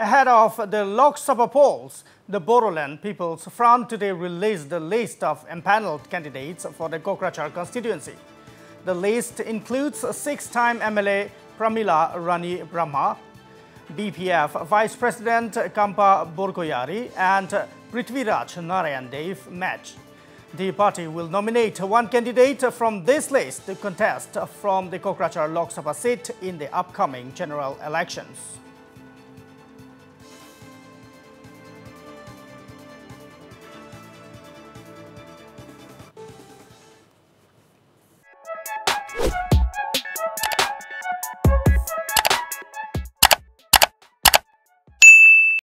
Ahead of the Lok Sabha polls, the Bodoland People's Front today released the list of empaneled candidates for the Kokrajhar constituency. The list includes six-time MLA Pramila Rani Brahma, BPF Vice President Kampa Borgoyari and Prithviraj Narayan Dev match. The party will nominate one candidate from this list to contest from the Kokrajhar Lok Sabha seat in the upcoming general elections.